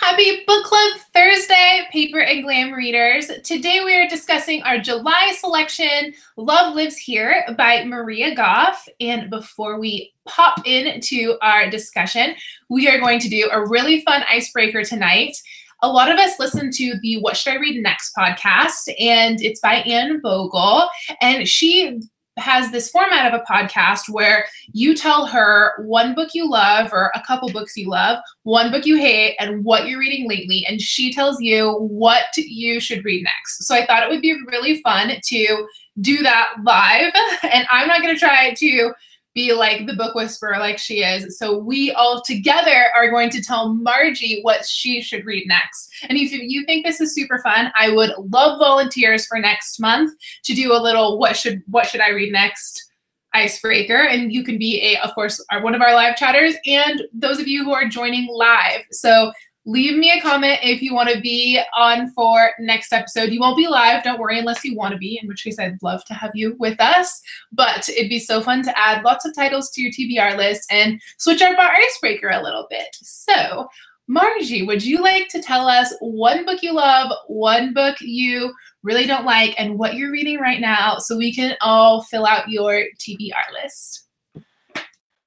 Happy Book Club Thursday, Paper and Glam readers. Today we are discussing our July selection, Love Lives Here by Maria Goff. And before we pop into our discussion, we are going to do a really fun icebreaker tonight. A lot of us listen to the What Should I Read Next podcast, and it's by Anne Bogel. And she has this format of a podcast where you tell her one book you love or a couple books you love, one book you hate, and what you're reading lately. And she tells you what you should read next. So I thought it would be really fun to do that live. And I'm not going to try to be like the book whisperer like she is. So we all together are going to tell Margie what she should read next. And if you think this is super fun, I would love volunteers for next month to do a little what should what should I read next icebreaker and you can be a of course our, one of our live chatters and those of you who are joining live. So leave me a comment if you want to be on for next episode. You won't be live, don't worry, unless you want to be, in which case I'd love to have you with us. But it'd be so fun to add lots of titles to your TBR list and switch up our icebreaker a little bit. So, Margie, would you like to tell us one book you love, one book you really don't like, and what you're reading right now so we can all fill out your TBR list?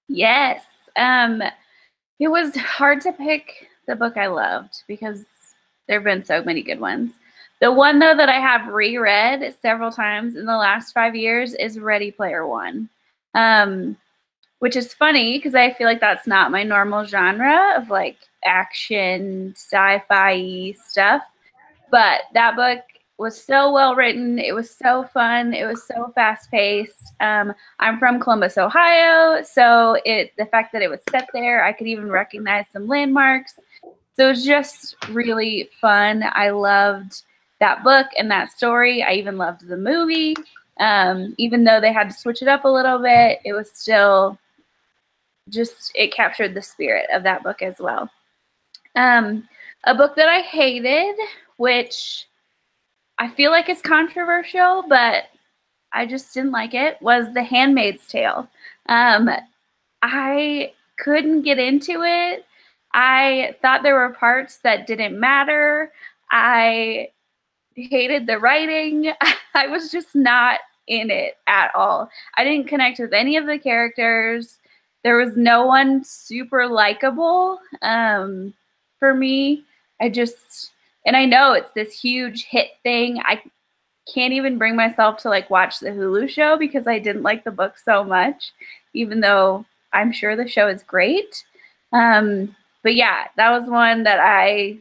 Yes. Um, it was hard to pick the book I loved because there have been so many good ones. The one though that I have reread several times in the last five years is Ready Player One, um, which is funny because I feel like that's not my normal genre of like action, sci-fi stuff. But that book was so well written. It was so fun. It was so fast paced. Um, I'm from Columbus, Ohio, so it the fact that it was set there, I could even recognize some landmarks. So it was just really fun. I loved that book and that story. I even loved the movie. Um, even though they had to switch it up a little bit, it was still just, it captured the spirit of that book as well. Um, a book that I hated, which I feel like is controversial, but I just didn't like it, was The Handmaid's Tale. Um, I couldn't get into it. I thought there were parts that didn't matter. I hated the writing. I was just not in it at all. I didn't connect with any of the characters. There was no one super likable um, for me. I just, and I know it's this huge hit thing. I can't even bring myself to like watch the Hulu show because I didn't like the book so much, even though I'm sure the show is great. Um, but yeah, that was one that I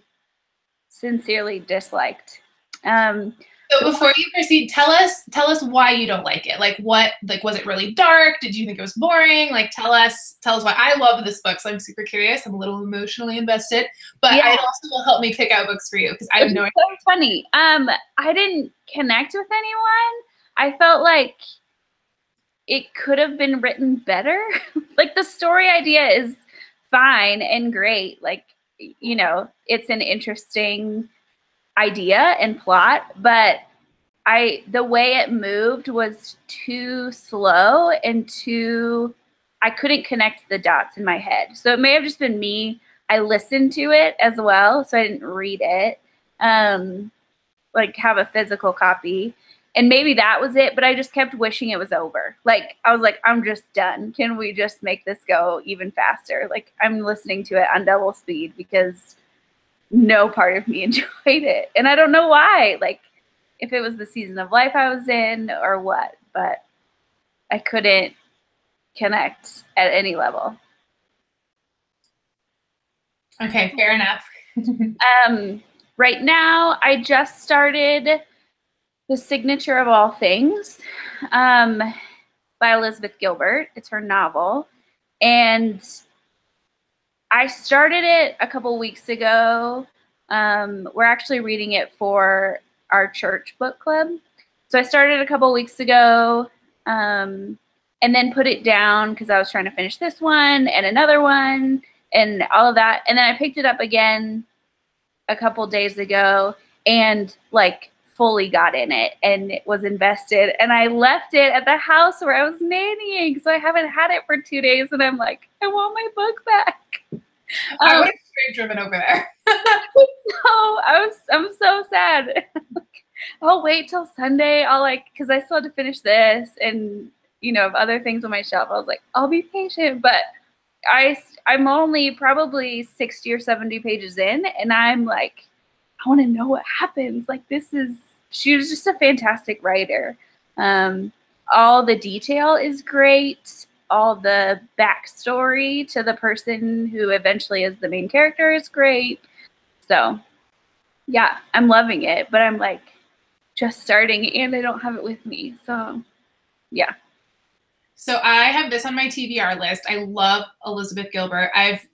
sincerely disliked. Um, so before you proceed, tell us tell us why you don't like it. Like what like was it really dark? Did you think it was boring? Like tell us tell us why. I love this book, so I'm super curious. I'm a little emotionally invested, but yeah. it also will help me pick out books for you because I have no idea. So funny. Um, I didn't connect with anyone. I felt like it could have been written better. like the story idea is fine and great. Like, you know, it's an interesting idea and plot, but I the way it moved was too slow and too I couldn't connect the dots in my head. So it may have just been me. I listened to it as well, so I didn't read it. Um like have a physical copy and maybe that was it but i just kept wishing it was over. Like i was like i'm just done. Can we just make this go even faster? Like i'm listening to it on double speed because no part of me enjoyed it. And i don't know why like if it was the season of life i was in or what but i couldn't connect at any level. Okay fair enough. Um right now i just started the Signature of All Things um, by Elizabeth Gilbert. It's her novel. And I started it a couple weeks ago. Um, we're actually reading it for our church book club. So I started a couple weeks ago um, and then put it down because I was trying to finish this one and another one and all of that. And then I picked it up again a couple days ago and like fully got in it and it was invested. And I left it at the house where I was nannying. So I haven't had it for two days. And I'm like, I want my book back. I um, would have straight driven over there. so I was, I'm so sad. I'll wait till Sunday. I'll like, cause I still had to finish this and, you know, other things on my shelf. I was like, I'll be patient. But I, I'm only probably 60 or 70 pages in. And I'm like, I want to know what happens. Like, this is she was just a fantastic writer. Um, all the detail is great. All the backstory to the person who eventually is the main character is great. So, yeah, I'm loving it, but I'm like just starting and I don't have it with me. So, yeah. So I have this on my TBR list. I love Elizabeth Gilbert. I've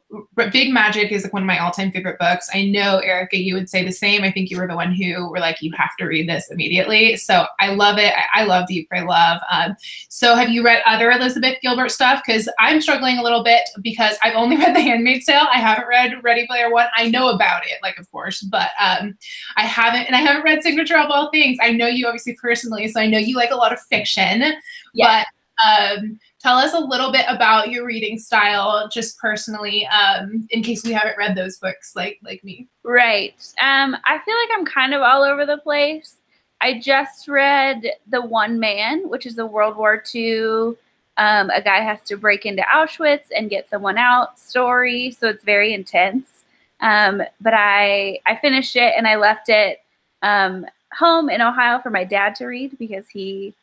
Big Magic is like one of my all-time favorite books. I know Erica, you would say the same. I think you were the one who were like, you have to read this immediately. So I love it. I, I love Eat Pray Love. Um, so have you read other Elizabeth Gilbert stuff? Because I'm struggling a little bit because I've only read The Handmaid's Tale. I haven't read Ready Player One. I know about it, like of course, but um, I haven't, and I haven't read Signature of All Things. I know you obviously personally, so I know you like a lot of fiction. Yeah. But um, tell us a little bit about your reading style, just personally, um, in case we haven't read those books like like me. Right. Um, I feel like I'm kind of all over the place. I just read The One Man, which is a World War II. Um, a guy has to break into Auschwitz and get someone out story, so it's very intense. Um, but I I finished it and I left it um, home in Ohio for my dad to read because he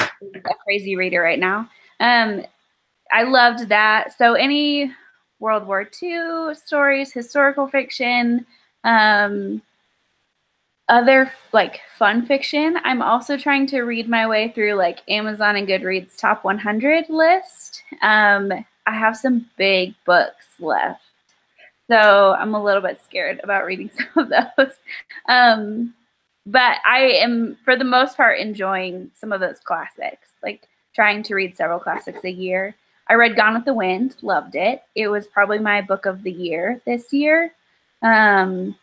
a crazy reader right now. Um, I loved that. So any World War II stories, historical fiction, um, other like fun fiction. I'm also trying to read my way through like Amazon and Goodreads top 100 list. Um, I have some big books left, so I'm a little bit scared about reading some of those. Um, but I am, for the most part, enjoying some of those classics, like trying to read several classics a year. I read Gone with the Wind, loved it. It was probably my book of the year this year. Um,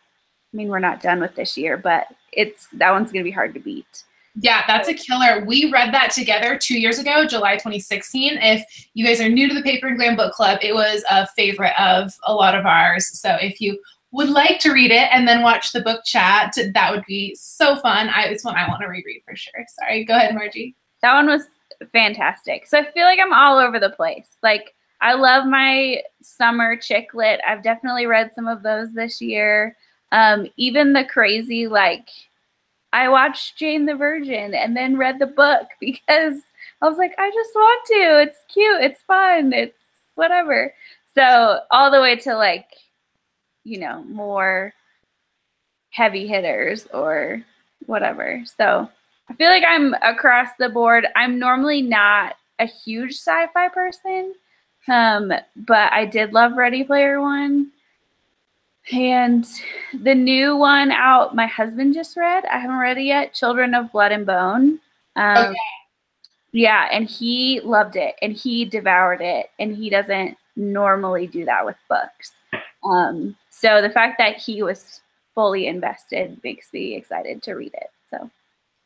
I mean, we're not done with this year, but it's that one's going to be hard to beat. Yeah, that's a killer. We read that together two years ago, July 2016. If you guys are new to the Paper and Glam Book Club, it was a favorite of a lot of ours. So if you would like to read it and then watch the book chat, that would be so fun. I, it's one I want to reread for sure. Sorry, go ahead, Margie. That one was fantastic. So I feel like I'm all over the place. Like I love my summer chick lit. I've definitely read some of those this year. Um, even the crazy like I watched Jane the Virgin and then read the book because I was like, I just want to. It's cute. It's fun. It's whatever. So all the way to like you know, more heavy hitters or whatever. So I feel like I'm across the board. I'm normally not a huge sci-fi person, um, but I did love Ready Player One. And the new one out, my husband just read. I haven't read it yet. Children of Blood and Bone. Um, okay. Yeah, and he loved it, and he devoured it, and he doesn't normally do that with books. Um, so the fact that he was fully invested makes me excited to read it.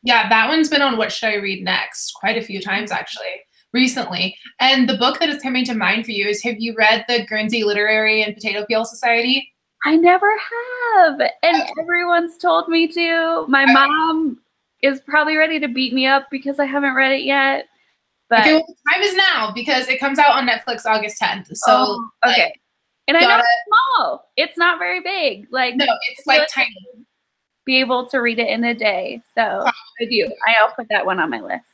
Yeah, that one's been on what should I read next quite a few times actually recently. And the book that is coming to mind for you is have you read the Guernsey Literary and Potato Peel Society? I never have. And okay. everyone's told me to. My okay. mom is probably ready to beat me up because I haven't read it yet. But okay, well, time is now because it comes out on Netflix August 10th. So oh, okay. Like, and I know it's small. It's not very big. Like no, it's like tiny. Be able to read it in a day. So I do. I'll put that one on my list.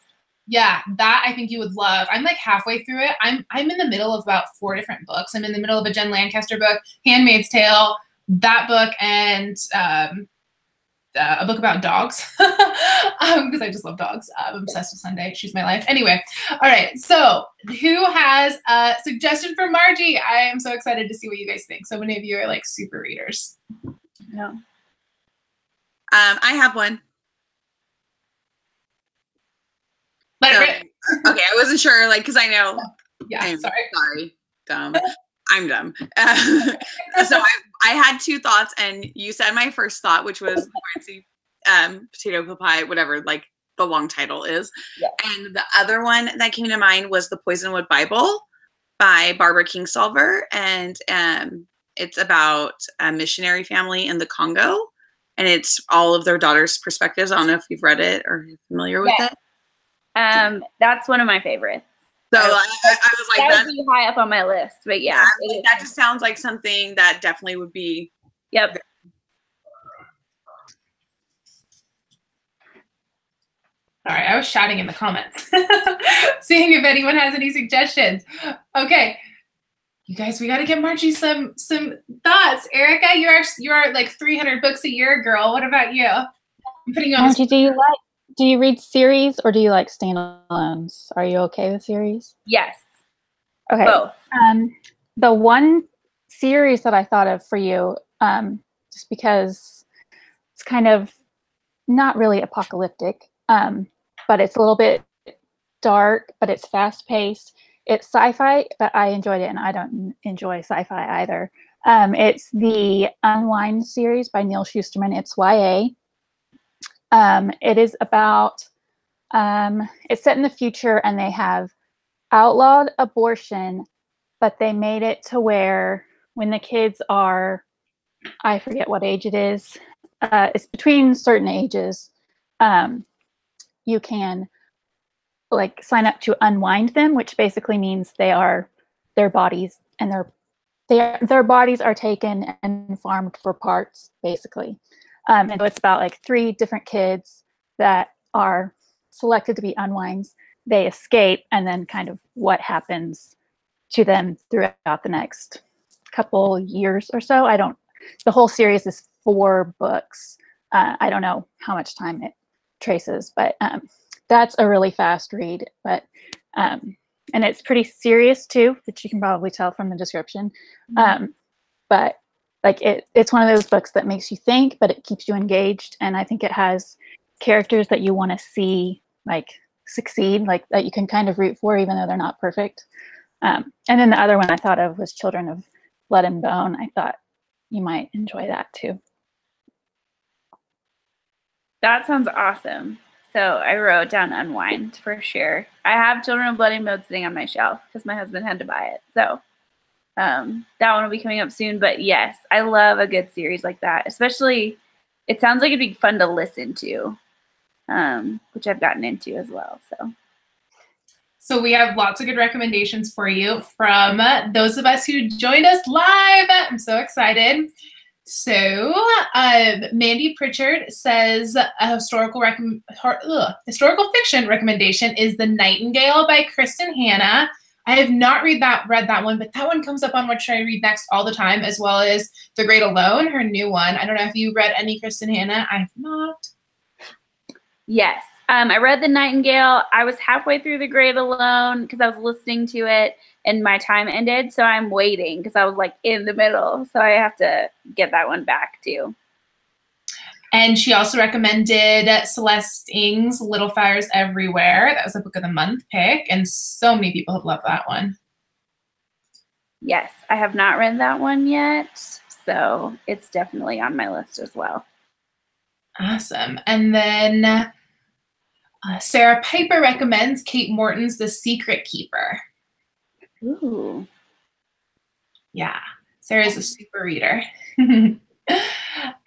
Yeah, that I think you would love. I'm like halfway through it. I'm I'm in the middle of about four different books. I'm in the middle of a Jen Lancaster book, Handmaid's Tale, that book, and um, uh, a book about dogs because um, I just love dogs. I'm obsessed with Sunday. She's my life. Anyway, all right. So, who has a suggestion for Margie? I am so excited to see what you guys think. So many of you are like super readers. No. Um, I have one. Let so, okay, I wasn't sure, like, because I know. Yeah, I'm sorry. Sorry, dumb. I'm dumb. Uh, so I, I had two thoughts, and you said my first thought, which was um, potato pie, whatever, like the long title is. Yeah. And the other one that came to mind was the Poisonwood Bible by Barbara Kingsolver, and um, it's about a missionary family in the Congo, and it's all of their daughters' perspectives. I don't know if you've read it or you're familiar with Yes. it. Um, that's one of my favorites. So I, I, I was like, that that, would be high up on my list, but yeah, it is. that just sounds like something that definitely would be. Yep. Sorry, I was shouting in the comments, seeing if anyone has any suggestions. Okay, you guys, we got to get Margie some some thoughts. Erica, you are you are like 300 books a year, girl. What about you? I'm putting you on. Margie, do you like do you read series or do you like standalones? Are you okay with series? Yes. Okay. Both. Um, the one series that I thought of for you, um, just because it's kind of not really apocalyptic, um, but it's a little bit dark, but it's fast paced. It's sci-fi, but I enjoyed it, and I don't enjoy sci-fi either. Um, it's the Unwind series by Neal Shusterman. It's YA. Um, it is about. Um, it's set in the future, and they have outlawed abortion, but they made it to where when the kids are, I forget what age it is, uh, it's between certain ages, um, you can like sign up to unwind them, which basically means they are their bodies and their their their bodies are taken and farmed for parts, basically. Um, and so it's about like three different kids that are selected to be unwinds. They escape and then kind of what happens to them throughout the next couple years or so. I don't the whole series is four books. Uh, i don't know how much time it traces but um, that's a really fast read but um, and it's pretty serious too which you can probably tell from the description um, but like it, it's one of those books that makes you think but it keeps you engaged and i think it has characters that you want to see like succeed, like that you can kind of root for, even though they're not perfect. Um, and then the other one I thought of was Children of Blood and Bone. I thought you might enjoy that too. That sounds awesome. So I wrote down Unwind for sure. I have Children of Blood and Bone sitting on my shelf because my husband had to buy it. So um, that one will be coming up soon. But yes, I love a good series like that. Especially, it sounds like it'd be fun to listen to, um, which I've gotten into as well. So So we have lots of good recommendations for you from those of us who joined us live. I'm so excited. So um, Mandy Pritchard says a historical hor- ugh, historical fiction recommendation is The Nightingale by Kristin Hannah. I have not read that read that one, but that one comes up on what should I read next all the time, as well as The Great Alone, her new one. I don't know if you read any Kristin Hannah. I have not. Yes. Um, I read The Nightingale. I was halfway through The Great Alone because I was listening to it and my time ended. So I'm waiting because I was like in the middle. So I have to get that one back too. And she also recommended Celeste Ng's Little Fires Everywhere. That was a book of the month pick, and so many people have loved that one. Yes. I have not read that one yet. So it's definitely on my list as well. Awesome. And then uh, Sarah Piper recommends Kate Morton's The Secret Keeper. Ooh. Yeah, Sarah's a super reader. and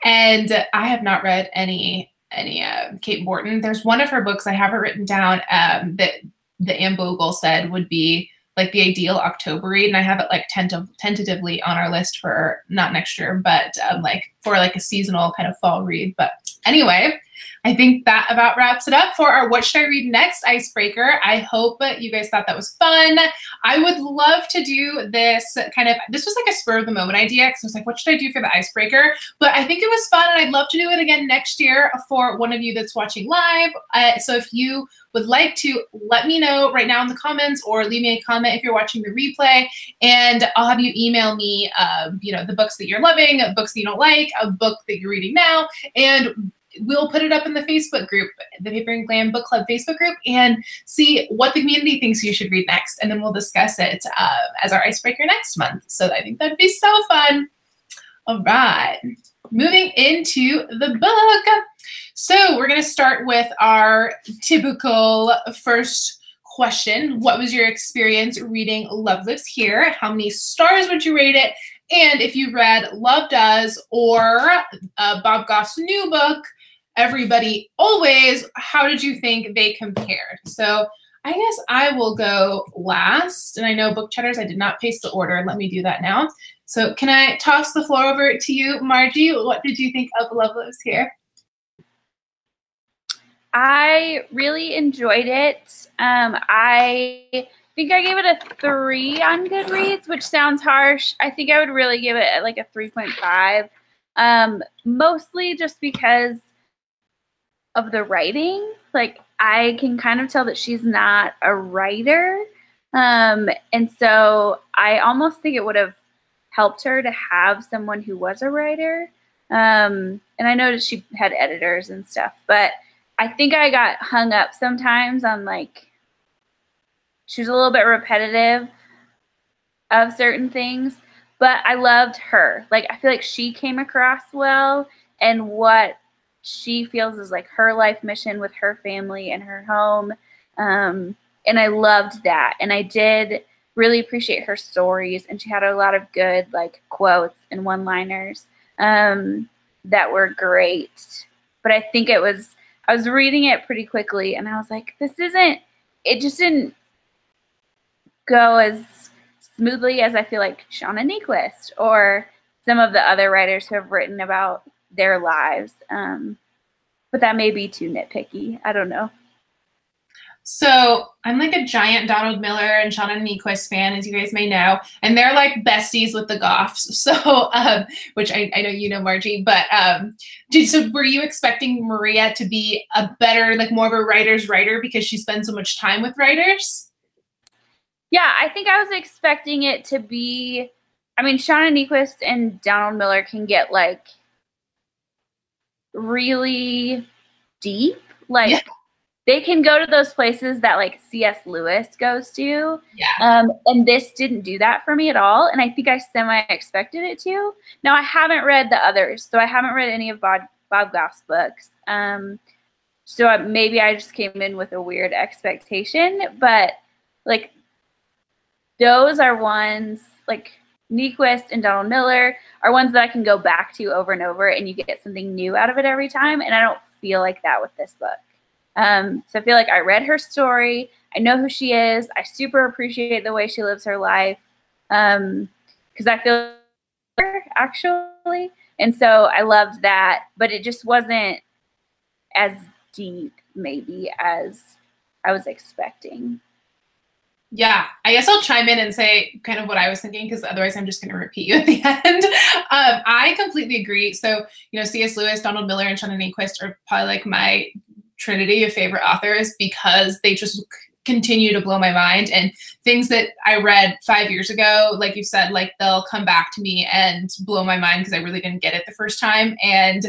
I have not read any any uh, Kate Morton. There's one of her books I have it written down um, that the Anne Bogel said would be like the ideal October read, and I have it like tentative, tentatively on our list for not next year, but um, like for like a seasonal kind of fall read. But anyway, I think that about wraps it up for our What Should I Read Next icebreaker. I hope you guys thought that was fun. I would love to do this kind of, this was like a spur of the moment idea because I was like, what should I do for the icebreaker? But I think it was fun and I'd love to do it again next year for one of you that's watching live. Uh, so if you would like to let me know right now in the comments or leave me a comment if you're watching the replay and I'll have you email me, um, you know, the books that you're loving, books that you don't like, a book that you're reading now, and we'll put it up in the Facebook group, the Paper and Glam Book Club Facebook group, and see what the community thinks you should read next. And then we'll discuss it uh, as our icebreaker next month. So I think that'd be so fun. All right. Moving into the book. So we're going to start with our typical first question. What was your experience reading Love Lives Here? How many stars would you rate it? And if you read Love Does or uh, Bob Goff's new book, Everybody Always, how did you think they compared? So I guess I will go last. And I know book chatters, I did not paste the order. Let me do that now. So can I toss the floor over to you, Margie? What did you think of Love Lives Here? I really enjoyed it. Um, I think I gave it a three on Goodreads, which sounds harsh. I think I would really give it like a 3.5. Um, mostly just because of the writing. Like I can kind of tell that she's not a writer. Um, and so I almost think it would have helped her to have someone who was a writer. Um, and I noticed she had editors and stuff, but I think I got hung up sometimes on like she was a little bit repetitive of certain things, but I loved her. Like I feel like she came across well and what she feels is like her life mission with her family and her home. Um, and I loved that. And I did really appreciate her stories and she had a lot of good like quotes and one-liners um, that were great. But I think it was I was reading it pretty quickly and I was like, this isn't, it just didn't go as smoothly as I feel like Shauna Niequist or some of the other writers who have written about their lives. Um, but that may be too nitpicky. I don't know. So I'm like a giant Donald Miller and Shauna Niequist fan, as you guys may know, and they're like besties with the Goffs. So, um, which I, I, know you know, Margie, but um, did so? Were you expecting Maria to be a better, like more of a writer's writer because she spends so much time with writers? Yeah, I think I was expecting it to be. I mean, Shauna Niequist and Donald Miller can get like really deep, like. Yeah they can go to those places that like C.S. Lewis goes to. Yeah. Um, and this didn't do that for me at all. And I think I semi expected it to. Now I haven't read the others, so I haven't read any of Bob, Bob Goff's books. Um, so I, maybe I just came in with a weird expectation, but like those are ones like Niequist and Donald Miller are ones that I can go back to over and over, and you get something new out of it every time. And I don't feel like that with this book. Um, so I feel like I read her story. I know who she is. I super appreciate the way she lives her life because um, I feel her actually, and so I loved that. But it just wasn't as deep, maybe as I was expecting. Yeah, I guess I'll chime in and say kind of what I was thinking because otherwise I'm just going to repeat you at the end. um, I completely agree. So, you know, C.S. Lewis, Donald Miller, and Shauna Niequist are probably like my trinity of favorite authors because they just continue to blow my mind and things that I read five years ago, like you said, like they'll come back to me and blow my mind because I really didn't get it the first time. And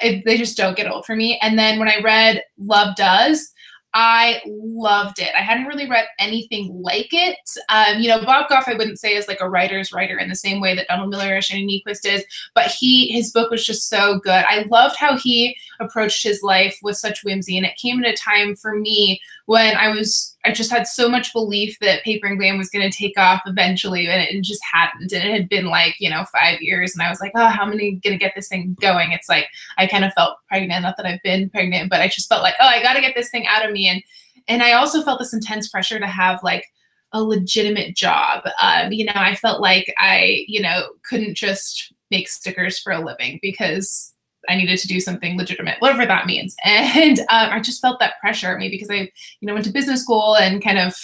it, they just don't get old for me. And then when I read Love Does, I loved it. I hadn't really read anything like it. Um, you know, Bob Goff, I wouldn't say is like a writer's writer in the same way that Donald Miller or Shauna Niequist is, but he his book was just so good. I loved how he approached his life with such whimsy, and it came at a time for me when I was I just had so much belief that Paper and Glam was going to take off eventually, and it just hadn't. And it had been like you know five years, and I was like, oh, how am I going to get this thing going? It's like I kind of felt pregnant, not that I've been pregnant, but I just felt like, oh, I got to get this thing out of me, and and I also felt this intense pressure to have like a legitimate job. Um, you know, I felt like I you know couldn't just make stickers for a living because I needed to do something legitimate, whatever that means. And um, I just felt that pressure, maybe because I, you know, went to business school and kind of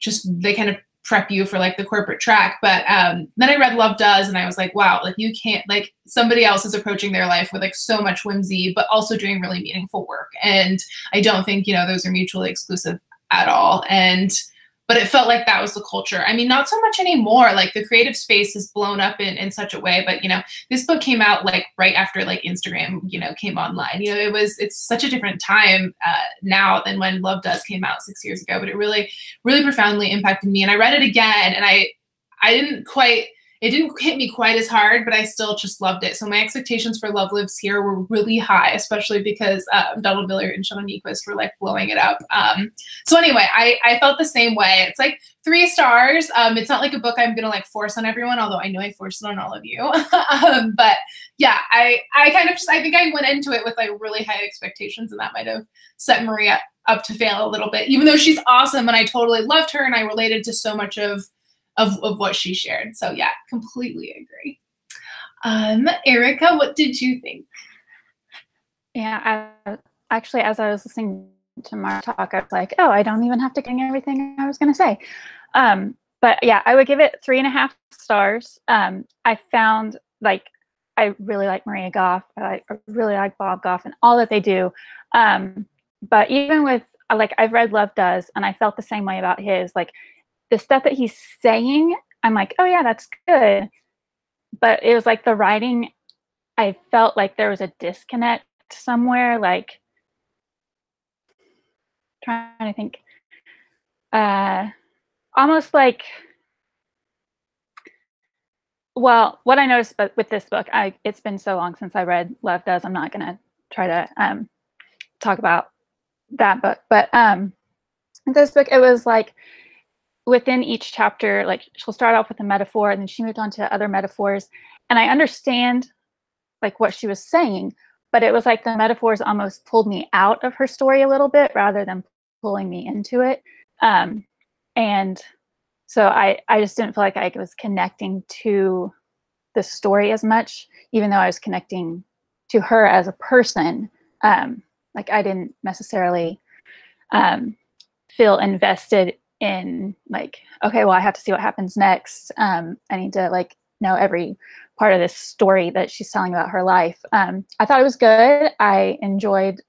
just they kind of prep you for like the corporate track. But um, then I read Love Does, and I was like, wow, like you can't like somebody else is approaching their life with like so much whimsy, but also doing really meaningful work. And I don't think you know those are mutually exclusive at all. And but it felt like that was the culture. I mean, not so much anymore. Like the creative space is blown up in, in such a way, but you know, this book came out like right after like Instagram, you know, came online. You know, it was it's such a different time uh, now than when Love Does came out six years ago. But it really, really profoundly impacted me. And I read it again, and I, I didn't quite it didn't hit me quite as hard, but I still just loved it. So my expectations for Love Lives Here were really high, especially because um, Donald Miller and Shauna Niequist were like blowing it up. Um, so anyway, I, I felt the same way. It's like three stars. Um, it's not like a book I'm gonna like force on everyone, although I know I forced it on all of you. um, but yeah, I I kind of just I think I went into it with like really high expectations, and that might have set Maria up to fail a little bit, even though she's awesome and I totally loved her and I related to so much of of, of what she shared. So yeah, completely agree. Um, Erica, what did you think? Yeah, I, actually, as I was listening to Mark talk, I was like, oh, I don't even have to get everything I was going to say. Um, but yeah, I would give it three and a half stars. Um, I found like I really like Maria Goff. I, really like Bob Goff and all that they do. Um, but even with like I've read Love Does, and I felt the same way about his. Like the stuff that he's saying, I'm like, oh yeah, that's good. But it was like the writing, I felt like there was a disconnect somewhere, like trying to think. Uh almost like well, what I noticed but with this book, I it's been so long since I read Love Does. I'm not gonna try to um talk about that book. But um this book, it was like within each chapter, like she'll start off with a metaphor and then she moved on to other metaphors. And I understand like what she was saying, but it was like the metaphors almost pulled me out of her story a little bit rather than pulling me into it. Um, and so I, I just didn't feel like I was connecting to the story as much, even though I was connecting to her as a person. Um, like I didn't necessarily um, feel invested in like okay well i have to see what happens next. Um, i need to like know every part of this story that she's telling about her life. Um, i thought it was good. I enjoyed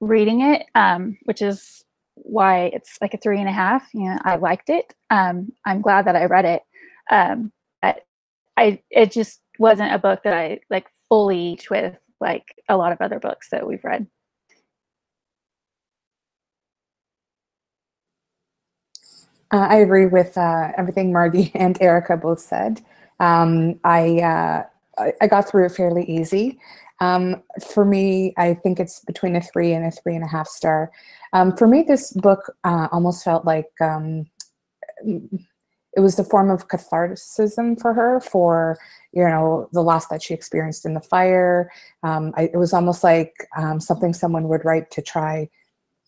reading it um, which is why it's like a three and a half. You know i liked it. Um, i'm glad that i read it. Um, I, I it just wasn't a book that i like fully with like a lot of other books that we've read Uh, I agree with uh, everything Margie and Erica both said. Um, I, uh, I got through it fairly easy. Um, for me, I think it's between a three and a three and a half star. Um, for me, this book uh, almost felt like um, it was the form of catharticism for her for you know the loss that she experienced in the fire. Um, I, it was almost like um, something someone would write to try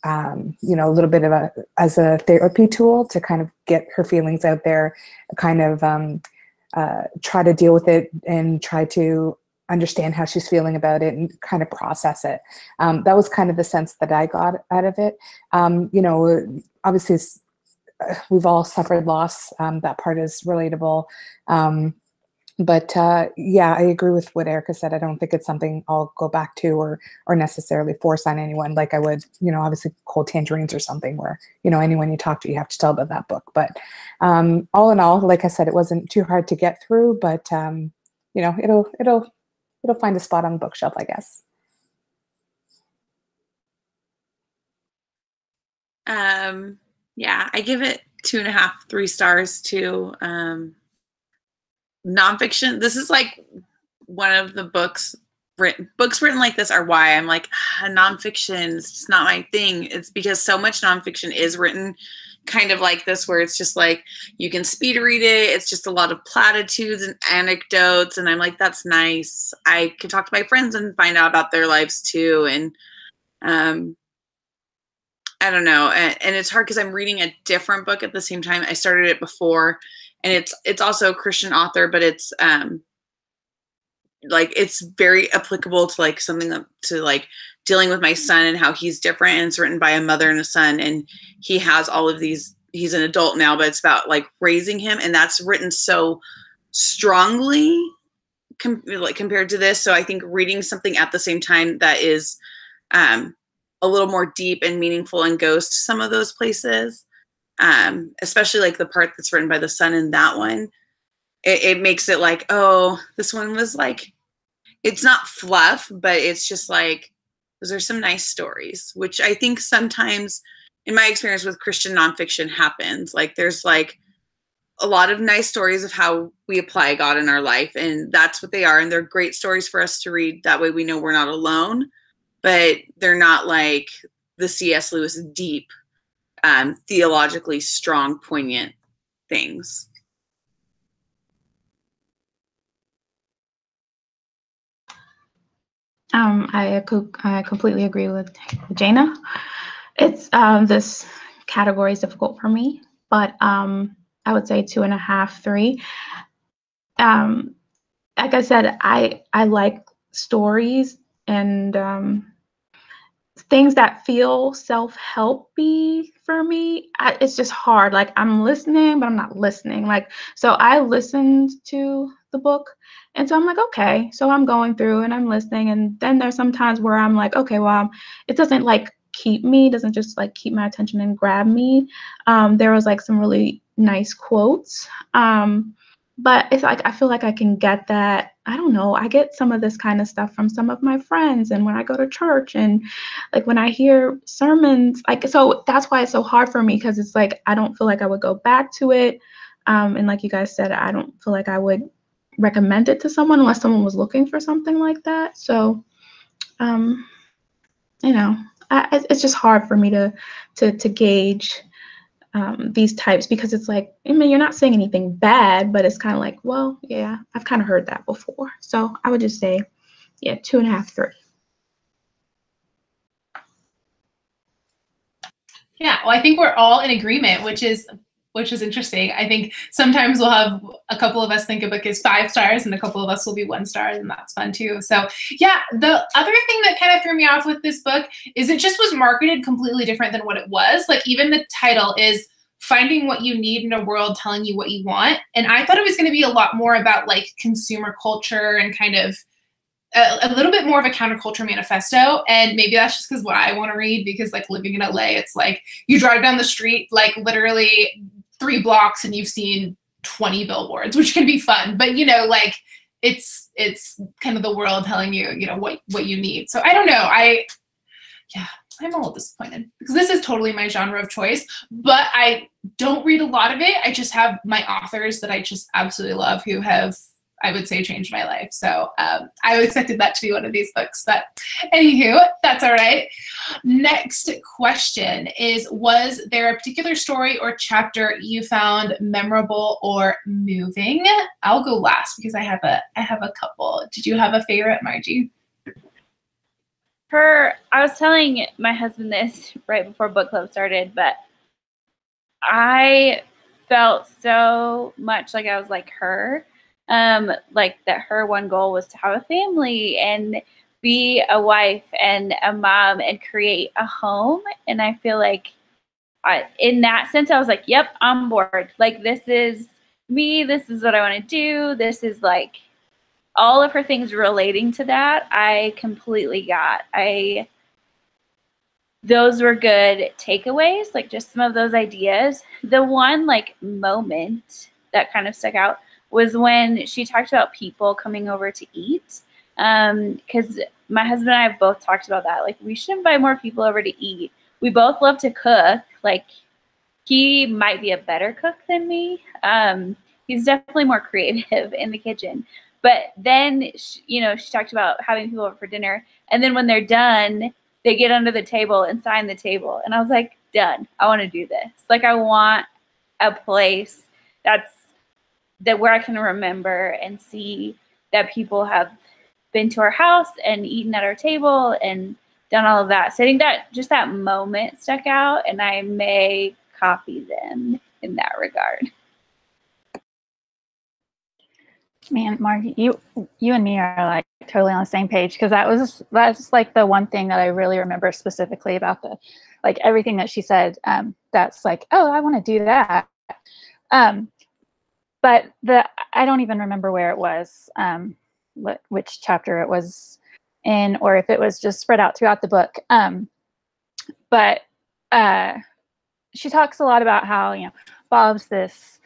um, you know, a little bit of a as a therapy tool to kind of get her feelings out there, kind of um, uh, try to deal with it and try to understand how she's feeling about it and kind of process it. Um, that was kind of the sense that I got out of it. Um, you know, obviously, uh, we've all suffered loss. Um, that part is relatable. But uh, yeah, I agree with what Erica said. I don't think it's something I'll go back to or or necessarily force on anyone like I would, you know, obviously cold tangerines or something where, you know, anyone you talk to, you have to tell about that book. But um, all in all, like I said, it wasn't too hard to get through, but um, you know, it'll it'll it'll find a spot on the bookshelf, I guess. Um, yeah, I give it two and a half, three stars too. Um, nonfiction. This is like one of the books written books written like this are why I'm like ah, nonfiction is just not my thing. It's because so much nonfiction is written kind of like this where it's just like you can speed read it it's just a lot of platitudes and anecdotes and i'm like that's nice i can talk to my friends and find out about their lives too and um i don't know and, and it's hard because i'm reading a different book at the same time i started it before and it's it's also a Christian author, but it's um like it's very applicable to like something that, to like dealing with my son and how he's different and it's written by a mother and a son and he has all of these he's an adult now but it's about like raising him and that's written so strongly com- like compared to this. So i think reading something at the same time that is um a little more deep and meaningful and goes to some of those places um, especially like the part that's written by the son in that one. It, it makes it like, oh, this one was like, it's not fluff, but it's just like those are some nice stories, which I think sometimes, in my experience with Christian nonfiction, happens. Like there's like a lot of nice stories of how we apply God in our life, and that's what they are. And they're great stories for us to read. That way, we know we're not alone, but they're not like the C.S. Lewis deep, um, theologically strong, poignant things. Um, I, I completely agree with Jana. It's um, this category is difficult for me, but um, I would say two and a half, three. Um, like I said, I I like stories and um, things that feel self-helpy for me. I, it's just hard. Like I'm listening, but I'm not listening. Like so, I listened to the book, and so I'm like, okay. So I'm going through and I'm listening, and then there's some times where I'm like, okay, well, it doesn't like keep me, doesn't just like keep my attention and grab me. Um, there was like some really nice quotes. Um, but it's like I feel like I can get that. I don't know. I get some of this kind of stuff from some of my friends, and when I go to church, and like when I hear sermons, like so that's why it's so hard for me because it's like I don't feel like I would go back to it. Um, and like you guys said, I don't feel like I would recommend it to someone unless someone was looking for something like that. So, um, you know, I, it's just hard for me to to to gauge um, these types because it's like I mean you're not saying anything bad, but it's kind of like well yeah I've kind of heard that before. So I would just say yeah two and a half three. Yeah, well, I think we're all in agreement, which is which is interesting. I think sometimes we'll have a couple of us think a book is five stars and a couple of us will be one star, and that's fun too. So, yeah, the other thing that kind of threw me off with this book is it just was marketed completely different than what it was. Like, even the title is finding what you need in a world telling you what you want. And I thought it was going to be a lot more about like consumer culture and kind of a, little bit more of a counterculture manifesto and maybe that's just because what i want to read because like living in la it's like you drive down the street like literally three blocks and you've seen 20 billboards, which can be fun, but you know, like it's it's kind of the world telling you, you know, what what you need. So I don't know. I yeah, I'm a little disappointed because this is totally my genre of choice, but I don't read a lot of it. I just have my authors that I just absolutely love who have I would say changed my life. So um, I expected that to be one of these books, but anywho, that's all right. Next question is Was there a particular story or chapter you found memorable or moving? I'll go last because I have a I have a couple. Did you have a favorite, Margie? Her, I was telling my husband this right before book club started, but I felt so much like I was like her um, like that her one goal was to have a family and be a wife and a mom and create a home. And I feel like I, in that sense, I was like, yep, I'm board. Like, this is me. This is what I want to do. This is like all of her things relating to that. I completely got. I, those were good takeaways, like just some of those ideas. The one like moment that kind of stuck out was when she talked about people coming over to eat. Because um, my husband and I have both talked about that. Like, we should invite more people over to eat. We both love to cook. Like, he might be a better cook than me. Um, he's definitely more creative in the kitchen. But then, she, you know, she talked about having people over for dinner. And then when they're done, they get under the table and sign the table. And I was like, done. I want to do this. Like, I want a place that's that where I can remember and see that people have been to our house and eaten at our table and done all of that. So I think that just that moment stuck out, and I may copy them in that regard. Man, Mark, you you and me are like totally on the same page because that was that's like the one thing that I really remember specifically about the like everything that she said. Um, that's like, oh, I want to do that. Um, but the I don't even remember where it was, um, what, which chapter it was in, or if it was just spread out throughout the book. Um, but uh, she talks a lot about how you know Bob's this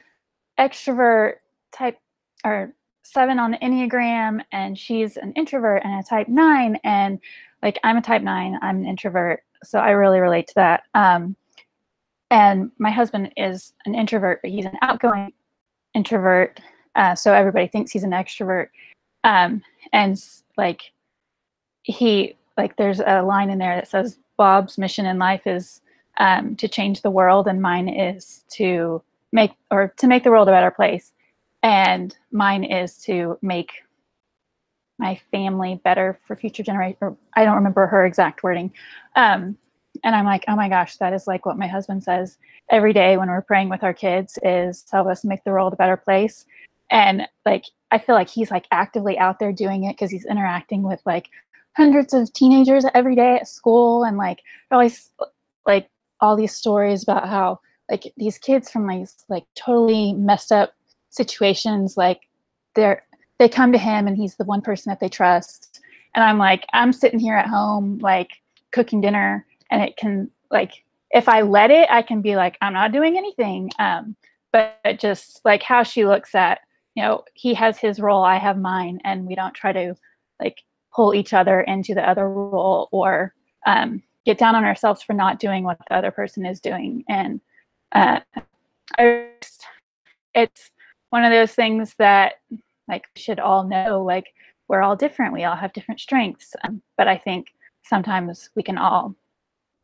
extrovert type or seven on the enneagram, and she's an introvert and a type nine, and like I'm a type nine, I'm an introvert, so I really relate to that. Um, and my husband is an introvert, but he's an outgoing introvert, uh, so everybody thinks he's an extrovert. Um, and like he like there's a line in there that says Bob's mission in life is um, to change the world, and mine is to make or to make the world a better place, and mine is to make my family better for future generations. I don't remember her exact wording. Um, and I'm like, oh my gosh, that is like what my husband says every day when we're praying with our kids is help us make the world a better place. And like, I feel like he's like actively out there doing it because he's interacting with like hundreds of teenagers every day at school and like always like all these stories about how like these kids from like like totally messed up situations like they're they come to him and he's the one person that they trust and i'm like i'm sitting here at home like cooking dinner and it can like if i let it i can be like i'm not doing anything um but just like how she looks at you know he has his role i have mine and we don't try to like pull each other into the other role or um, get down on ourselves for not doing what the other person is doing. And uh, it's one of those things that like should all know like we're all different. We all have different strengths um, but i think sometimes we can all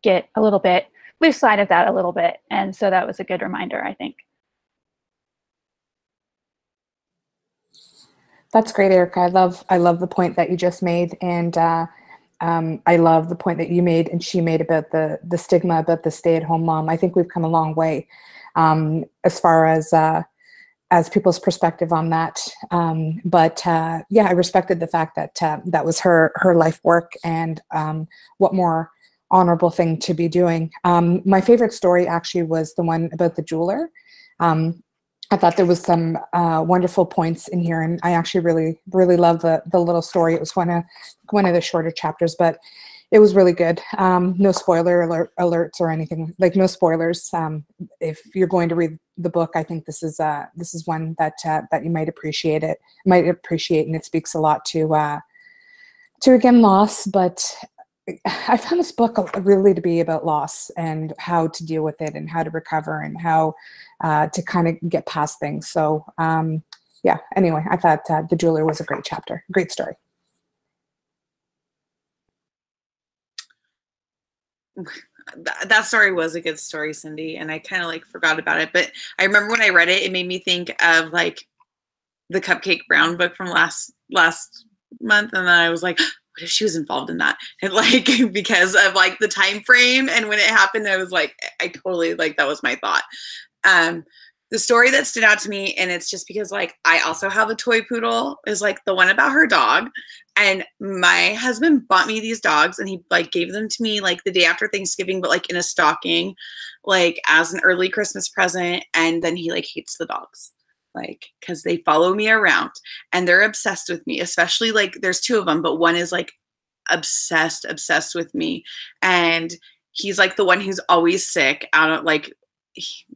get a little bit lose sight of that a little bit. And so that was a good reminder i think. That's great erica. I love i love the point that you just made. And uh, um, I love the point that you made and she made about the the stigma about the stay-at-home mom. I think we've come a long way um, as far as uh, as people's perspective on that. Um, but uh, yeah, I respected the fact that uh, that was her her life work, and um, what more honorable thing to be doing. Um, my favorite story actually was the one about the jeweler. Um, I thought there was some uh, wonderful points in here, and I actually really really love the the little story. It was one of one of the shorter chapters, but it was really good. Um, no spoiler alert, alerts or anything. Like no spoilers. Um, if you're going to read the book, I think this is uh, this is one that uh, that you might appreciate it. Might appreciate, and it speaks a lot to uh, to again loss. But I found this book really to be about loss and how to deal with it and how to recover and how uh, to kind of get past things. So um, yeah. Anyway, I thought uh, the jeweler was a great chapter. Great story. that story was a good story, Cindy, and I kind of like forgot about it. But I remember when I read it, it made me think of like the Cupcake Brown book from last last month, and then I was like, what if she was involved in that? And like because of like the time frame and when it happened, I was like, I totally like that was my thought. Um, the story that stood out to me, and it's just because like I also have a toy poodle, is like the one about her dog. And my husband bought me these dogs and he like gave them to me like the day after Thanksgiving, but like in a stocking, like as an early Christmas present. And then he like hates the dogs like because they follow me around and they're obsessed with me especially like there's two of them but one is like obsessed obsessed with me and he's like the one who's always sick out of like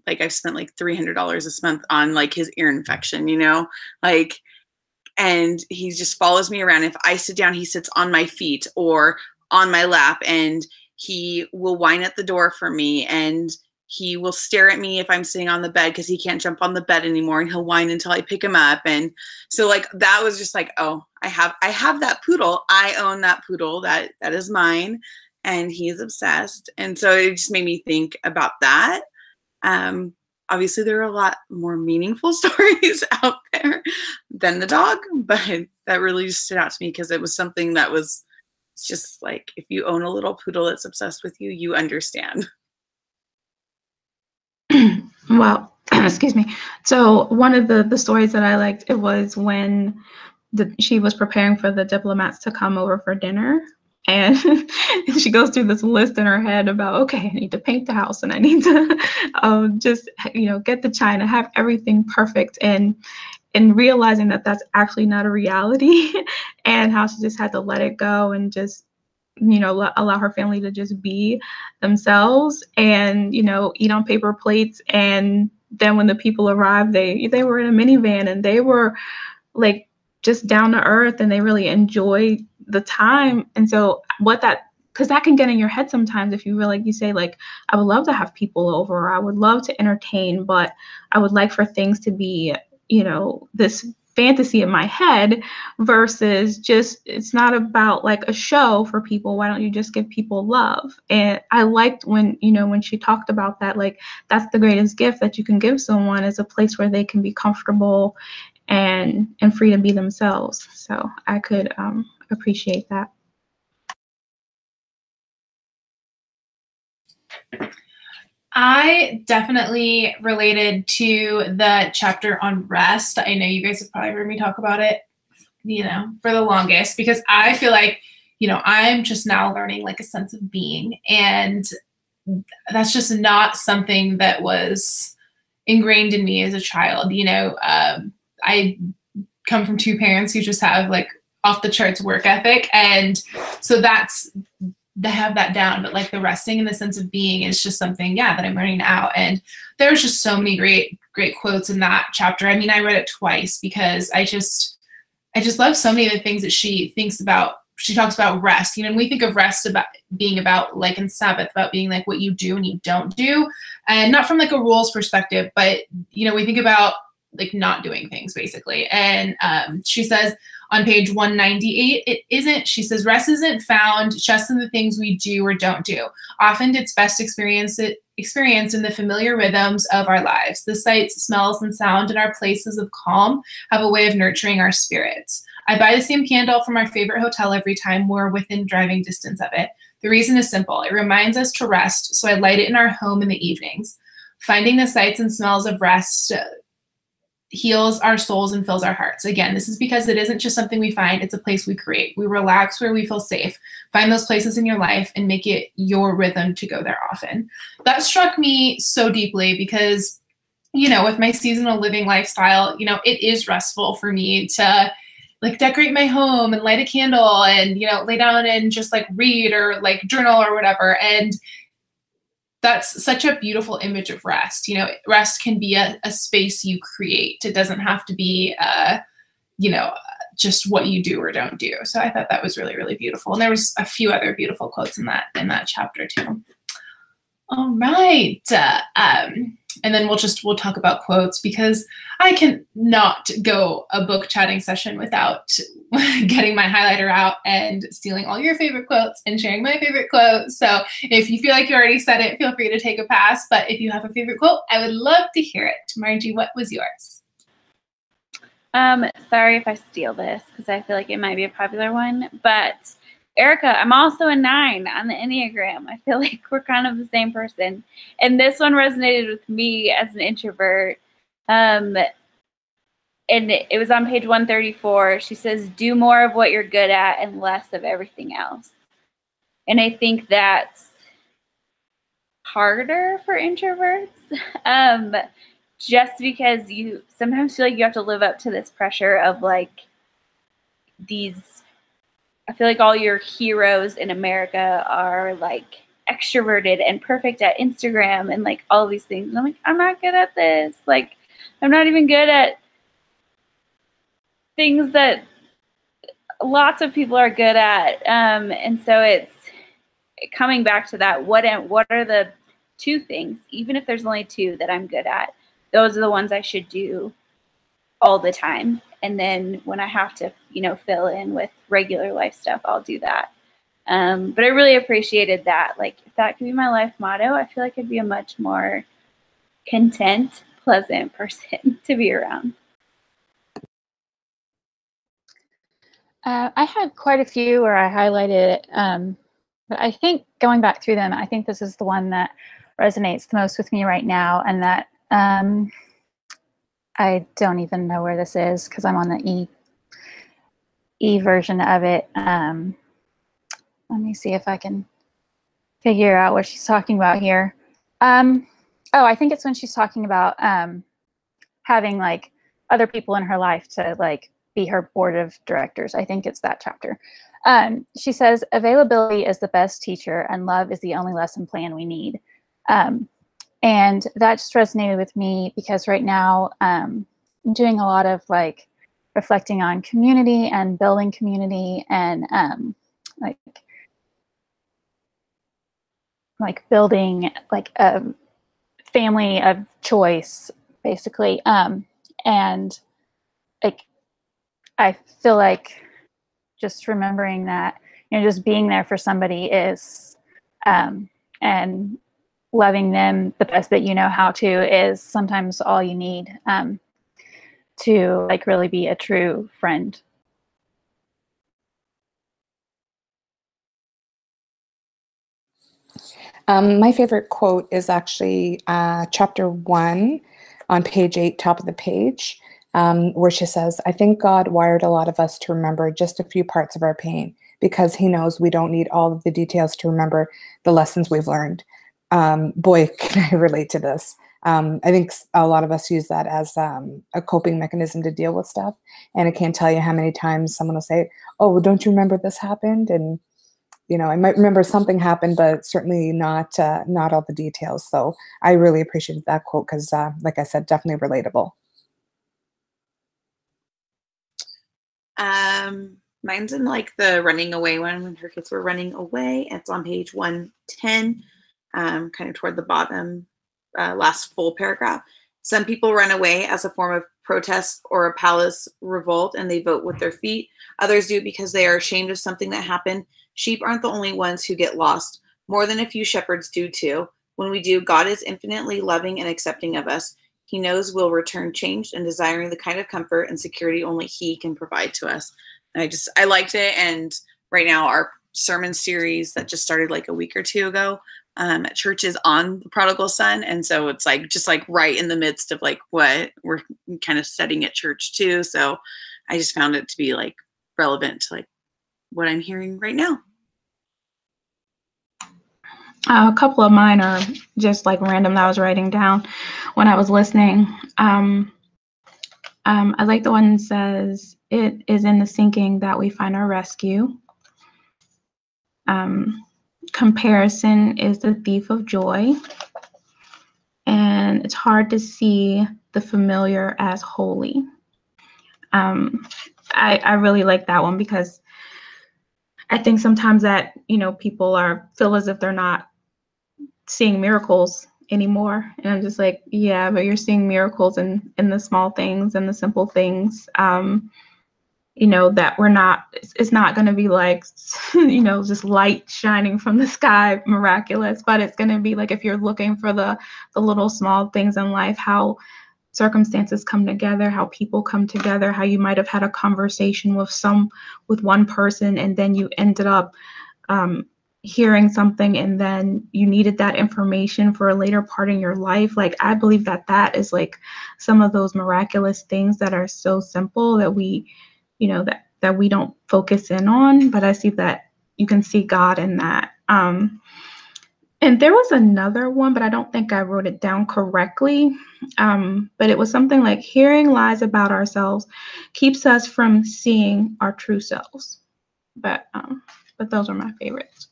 like I've spent like $300 this month on like his ear infection, you know, like, and he just follows me around. If I sit down, he sits on my feet or on my lap and he will whine at the door for me and he will stare at me if I'm sitting on the bed because he can't jump on the bed anymore and he'll whine until I pick him up. And so like that was just like, oh, I have I have that poodle. I own that poodle. That that is mine. And he's obsessed. And so it just made me think about that. Um, obviously, there are a lot more meaningful stories out there than the dog, but that really just stood out to me because it was something that was just like if you own a little poodle that's obsessed with you, you understand. well, excuse me. So one of the the stories that I liked it was when the, she was preparing for the diplomats to come over for dinner and she goes through this list in her head about okay i need to paint the house and i need to um, just you know get the china have everything perfect and and realizing that that's actually not a reality and how she just had to let it go and just you know allow her family to just be themselves and you know eat on paper plates and then when the people arrived they they were in a minivan and they were like just down to earth and they really enjoy the time. And so what that because that can get in your head sometimes if you really like you say like I would love to have people over I would love to entertain, but I would like for things to be you know, this fantasy in my head versus just it's not about like a show for people. Why don't you just give people love? And i liked when you know when she talked about that like that's the greatest gift that you can give someone is a place where they can be comfortable and and free to be themselves. So i could um, appreciate that I definitely related to the chapter on rest. I know you guys have probably heard me talk about it, you know, for the longest because I feel like, you know, I'm just now learning like a sense of being. And that's just not something that was ingrained in me as a child. You know, um, I come from two parents who just have like off the charts work ethic. And so that's to have that down, but like the resting and the sense of being is just something, yeah, that I'm learning now. And there's just so many great, great quotes in that chapter. I mean, I read it twice because I just, I just love so many of the things that she thinks about. She talks about rest. You know, and we think of rest about being about like in Sabbath, about being like what you do and you don't do, and not from like a rules perspective, but you know, we think about like not doing things basically. And um, she says, on page 198 it isn't she says rest isn't found just in the things we do or don't do. Often it's best experience it experienced in the familiar rhythms of our lives. The sights smells and sound in our places of calm have a way of nurturing our spirits. I buy the same candle from our favorite hotel every time we're within driving distance of it. The reason is simple. It reminds us to rest so i light it in our home in the evenings. Finding the sights and smells of rest heals our souls and fills our hearts. Again, this is because it isn't just something we find, it's a place we create. We relax where we feel safe. Find those places in your life and make it your rhythm to go there often. That struck me so deeply because, you know, with my seasonal living lifestyle, you know, it is restful for me to like decorate my home and light a candle and, you know, lay down and just like read or like journal or whatever. And that's such a beautiful image of rest. You know, rest can be a, a space you create. It doesn't have to be, uh, you know, just what you do or don't do. So I thought that was really, really beautiful. And there was a few other beautiful quotes in that in that chapter too. All right. Uh, um, and then we'll just we'll talk about quotes because I can not go a book chatting session without getting my highlighter out and stealing all your favorite quotes and sharing my favorite quotes. So if you feel like you already said it, feel free to take a pass. But if you have a favorite quote, I would love to hear it. Margie, what was yours? Um, sorry if I steal this because I feel like it might be a popular one, but Erica, I'm also a nine on the Enneagram. I feel like we're kind of the same person. And this one resonated with me as an introvert. Um, and it was on page 134. She says, Do more of what you're good at and less of everything else. And I think that's harder for introverts um, just because you sometimes feel like you have to live up to this pressure of like these feel like all your heroes in America are like extroverted and perfect at Instagram and like all these things. And I'm like, I'm not good at this. Like, I'm not even good at things that lots of people are good at. Um, and so it's coming back to that. What am, what are the two things, even if there's only two that I'm good at? Those are the ones I should do all the time and then when I have to, you know, fill in with regular life stuff, I'll do that. Um, but I really appreciated that. Like, if that could be my life motto, I feel like I'd be a much more content, pleasant person to be around. Uh, I had quite a few where I highlighted it, um, but I think going back through them, I think this is the one that resonates the most with me right now, and that um, I don't even know where this is because I'm on the E E version of it. Um, let me see if I can figure out what she's talking about here. Um, oh, I think it's when she's talking about um, having like other people in her life to like be her board of directors. I think it's that chapter. Um, she says, availability is the best teacher and love is the only lesson plan we need. Um, and that just resonated with me because right now um, I'm doing a lot of like reflecting on community and building community and um, like like building like a family of choice basically. Um, and like I feel like just remembering that you know just being there for somebody is um, and loving them the best that you know how to is sometimes all you need um, to like really be a true friend Um, my favorite quote is actually uh, chapter one on page eight, top of the page, um, where she says, I think God wired a lot of us to remember just a few parts of our pain because he knows we don't need all of the details to remember the lessons we've learned. Um, boy, can I relate to this. Um, I think a lot of us use that as um, a coping mechanism to deal with stuff. And I can't tell you how many times someone will say, Oh, well, don't you remember this happened? And you know, I might remember something happened, but certainly not uh, not all the details. So I really appreciated that quote because, uh, like I said, definitely relatable. Um, mine's in like the running away one when her kids were running away. It's on page one ten, um, kind of toward the bottom, uh, last full paragraph. Some people run away as a form of protest or a palace revolt, and they vote with their feet. Others do because they are ashamed of something that happened Sheep aren't the only ones who get lost. More than a few shepherds do too. When we do, God is infinitely loving and accepting of us. He knows we'll return changed and desiring the kind of comfort and security only He can provide to us. And I just, I liked it. And right now, our sermon series that just started like a week or two ago um, at church is on the prodigal son. And so it's like, just like right in the midst of like what we're kind of studying at church too. So I just found it to be like relevant to like what I'm hearing right now. Uh, a couple of mine are just like random that I was writing down when I was listening. Um, um, I like the one that says, It is in the sinking that we find our rescue. Um, comparison is the thief of joy. And it's hard to see the familiar as holy. Um, I, I really like that one because I think sometimes that, you know, people are feel as if they're not seeing miracles anymore. And I'm just like, yeah, but you're seeing miracles in in the small things and the simple things. Um, you know, that we're not it's, not gonna be like, you know, just light shining from the sky, miraculous, but it's gonna be like if you're looking for the the little small things in life, how circumstances come together, how people come together, how you might have had a conversation with some with one person and then you ended up um, hearing something and then you needed that information for a later part in your life. Like i believe that that is like some of those miraculous things that are so simple that we you know that that we don't focus in on but i see that you can see god in that um and there was another one, but I don't think I wrote it down correctly. Um, but it was something like hearing lies about ourselves keeps us from seeing our true selves. But um, but those are my favorites.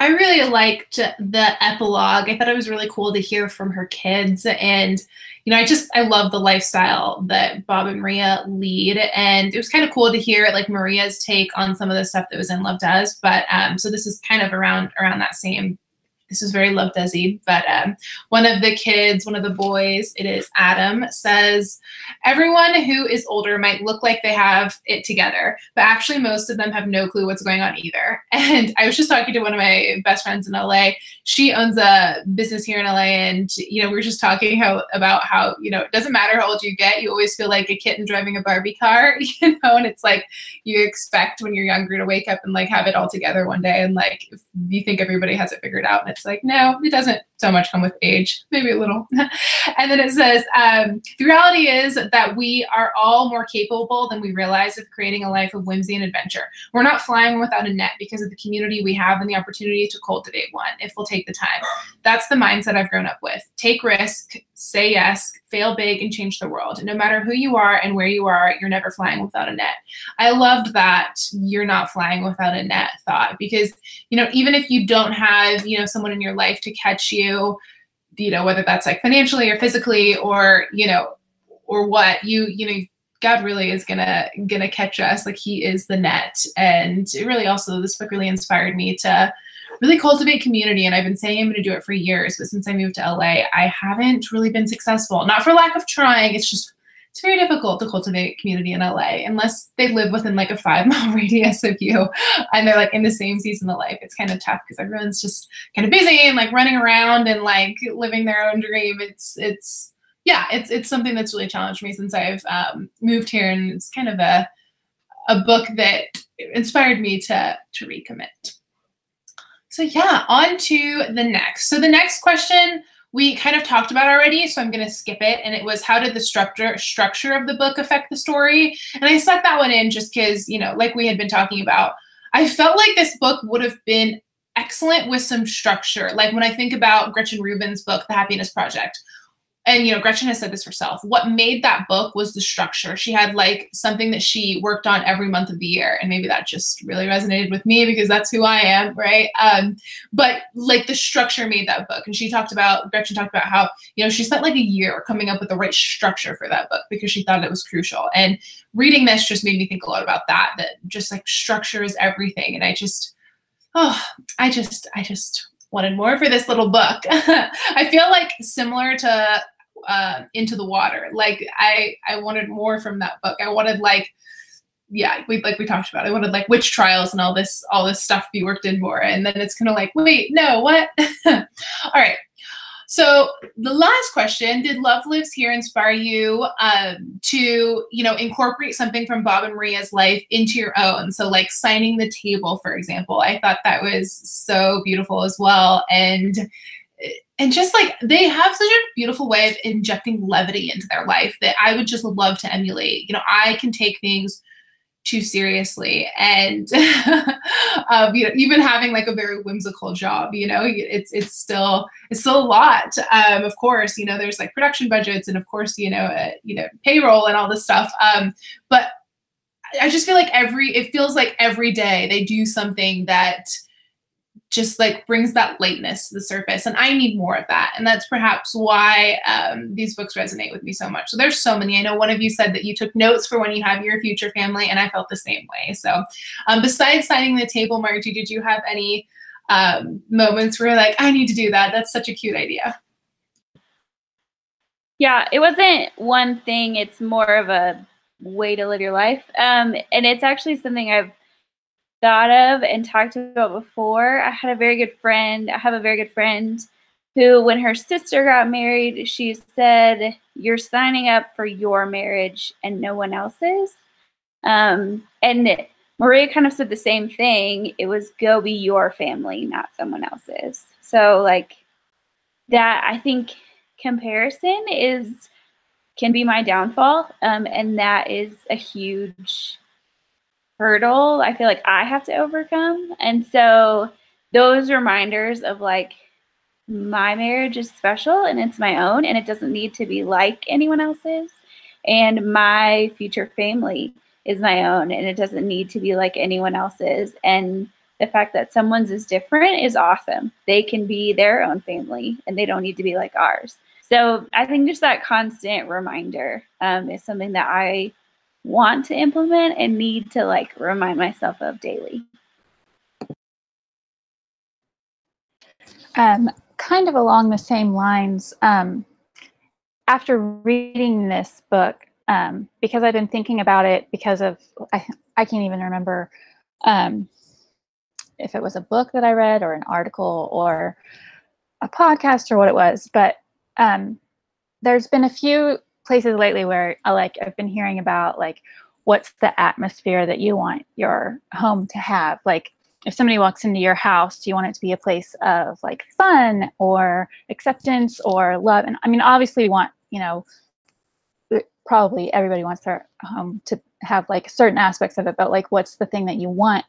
I really liked the epilogue. I thought it was really cool to hear from her kids. And, you know, I just, I love the lifestyle that Bob and Maria lead. And it was kind of cool to hear like Maria's take on some of the stuff that was in Love Does. But um, so this is kind of around, around that same this is very love desi, but um, one of the kids, one of the boys, it is Adam, says, Everyone who is older might look like they have it together, but actually, most of them have no clue what's going on either. And I was just talking to one of my best friends in LA. She owns a business here in LA, and you know, we were just talking how about how you know it doesn't matter how old you get, you always feel like a kitten driving a Barbie car, you know, and it's like you expect when you're younger to wake up and like have it all together one day, and like you think everybody has it figured out, and it's like, no, it doesn't so much come with age, maybe a little. and then it says, um, the reality is that we are all more capable than we realize of creating a life of whimsy and adventure. We're not flying without a net because of the community we have and the opportunity to cultivate one if we'll take the time. That's the mindset I've grown up with. Take risk, say yes, fail big, and change the world. No matter who you are and where you are, you're never flying without a net. I loved that you're not flying without a net thought because, you know, even if you don't have, you know, someone in your life to catch you you, you know, whether that's like financially or physically or, you know, or what you, you know, God really is gonna gonna catch us. Like He is the net, and it really also this book really inspired me to really cultivate community. And I've been saying I'm going to do it for years, but since I moved to LA, I haven't really been successful. Not for lack of trying, it's just it's very difficult to cultivate community in LA unless they live within like a five mile radius of you and they're like in the same season of life. It's kind of tough because everyone's just kind of busy and like running around and like living their own dream. It's it's yeah, it's it's something that's really challenged me since I've um, moved here, and it's kind of a a book that inspired me to to recommit. So yeah, on to the next. So the next question we kind of talked about already, so I'm going to skip it. And it was how did the structure structure of the book affect the story? And I stuck that one in just because you know, like we had been talking about, I felt like this book would have been excellent with some structure. Like when I think about Gretchen Rubin's book, The Happiness Project, and you know gretchen has said this herself. What made that book was the structure. She had like something that she worked on every month of the year and maybe that just really resonated with me because that's who i am right? Um, but like the structure made that book. And she talked about gretchen talked about how you know she spent like a year coming up with the right structure for that book because she thought it was crucial. And reading this just made me think a lot about that that just like structure is everything. And i just oh i just i just wanted more for this little book. I feel like similar to uh, Into the Water. Like I I wanted more from that book. I wanted like yeah, we like we talked about. I wanted like witch trials and all this all this stuff be worked in more. And then it's kind of like, wait, no, what? all right. So the last question: Did Love Lives Here inspire you um, to, you know, incorporate something from Bob and Maria's life into your own? So, like signing the table, for example. I thought that was so beautiful as well, and and just like they have such a beautiful way of injecting levity into their life that I would just love to emulate. You know, I can take things too seriously. And um, you know even having like a very whimsical job you know it's it's still it's still a lot. Um, of course you know there's like production budgets and of course you know uh, you know payroll and all this stuff. Um, but i just feel like every it feels like every day they do something that just like brings that lightness to the surface and i need more of that and that's perhaps why um, these books resonate with me so much. So there's so many. I know one of you said that you took notes for when you have your future family and i felt the same way. So um, besides signing the table margie did you have any um, moments where like i need to do that. That's such a cute idea yeah it wasn't one thing. It's more of a way to live your life. Um, and it's actually something i've thought of and talked about before. I had a very good friend. I have a very good friend who, when her sister got married, she said, You're signing up for your marriage and no one else's. Um, and Maria kind of said the same thing. It was go be your family, not someone else's. So, like, that I think comparison is can be my downfall. Um, and that is a huge hurdle I feel like I have to overcome. And so those reminders of like my marriage is special and it's my own and it doesn't need to be like anyone else's. And my future family is my own and it doesn't need to be like anyone else's. And the fact that someone's is different is awesome. They can be their own family and they don't need to be like ours. So I think just that constant reminder um, is something that I want to implement and need to like remind myself of daily. Um, kind of along the same lines, um, after reading this book, um, because I've been thinking about it because of, I, I can't even remember um, if it was a book that I read or an article or a podcast or what it was, but um, there's been a few places lately where I like I've been hearing about like what's the atmosphere that you want your home to have? Like if somebody walks into your house do you want it to be a place of like fun or acceptance or love? And i mean obviously we want you know probably everybody wants their home to have like certain aspects of it but like what's the thing that you want?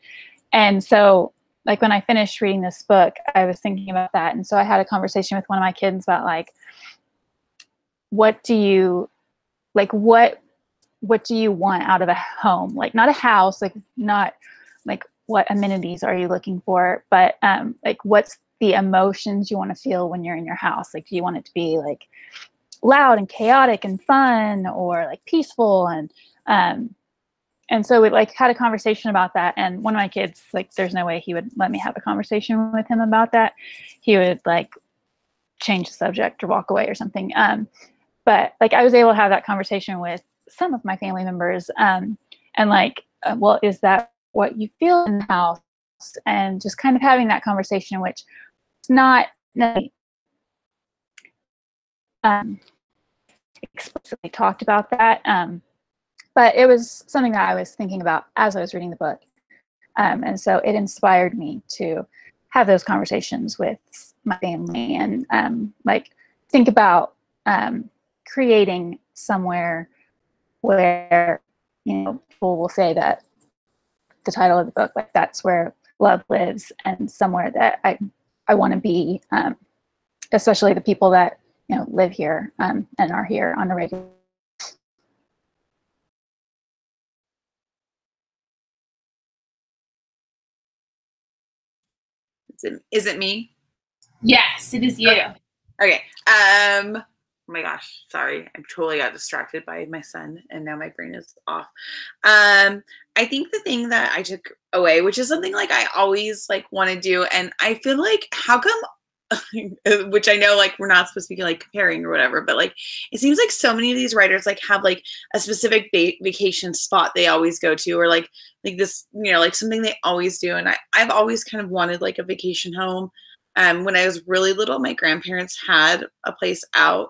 And so like when i finished reading this book i was thinking about that. And so i had a conversation with one of my kids about like what do you like what what do you want out of a home? Like not a house like not like what amenities are you looking for? But um like what's the emotions you want to feel when you're in your house? Like do you want it to be like loud and chaotic and fun or like peaceful? And um and so we like had a conversation about that. And one of my kids like there's no way he would let me have a conversation with him about that. He would like change the subject or walk away or something. Um, but like i was able to have that conversation with some of my family members um, and like uh, well is that what you feel in the house and just kind of having that conversation which it's not um, explicitly talked about that um, but it was something that I was thinking about as I was reading the book. Um, and so it inspired me to have those conversations with my family and um, like think about um, creating somewhere where you know people will say that the title of the book like that's where love lives and somewhere that I I want to be, um, especially the people that you know live here um, and are here on a regular Is it, is it me? Yes, it is you. Okay. okay. Um. Oh my gosh, sorry. I totally got distracted by my son, and now my brain is off. Um. I think the thing that I took away, which is something like I always like want to do, and I feel like how come which I know like we're not supposed to be like comparing or whatever, but like it seems like so many of these writers like have like a specific va- vacation spot they always go to, or like like this you know like something they always do. And I I've always kind of wanted like a vacation home. Um, when I was really little, my grandparents had a place out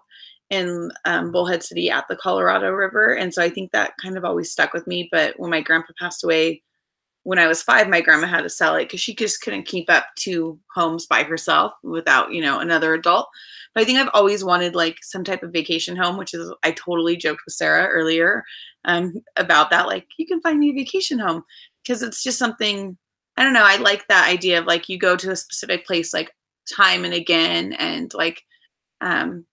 in um, Bullhead City at the Colorado River, and so I think that kind of always stuck with me. But when my grandpa passed away when I was five, my grandma had to sell it because she just couldn't keep up two homes by herself without, you know, another adult. But I think I've always wanted like some type of vacation home, which is I totally joked with Sarah earlier um, about that. Like, you can find me a vacation home because it's just something. I don't know. I like that idea of like you go to a specific place like time and again, and like, um,